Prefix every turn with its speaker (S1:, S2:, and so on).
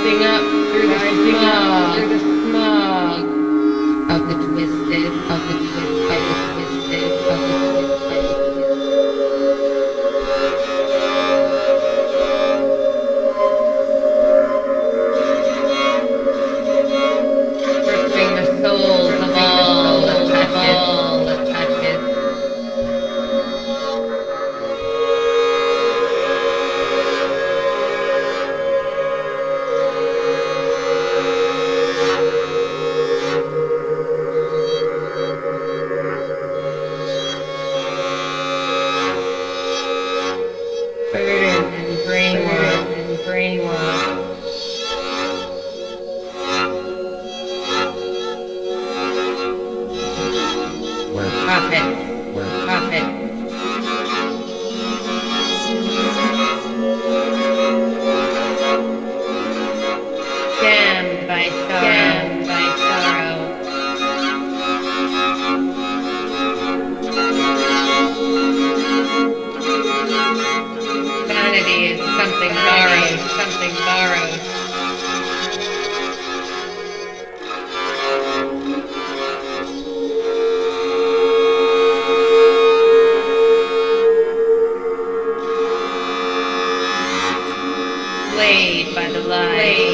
S1: Rising up through the something borrowed, something borrowed. played by the light.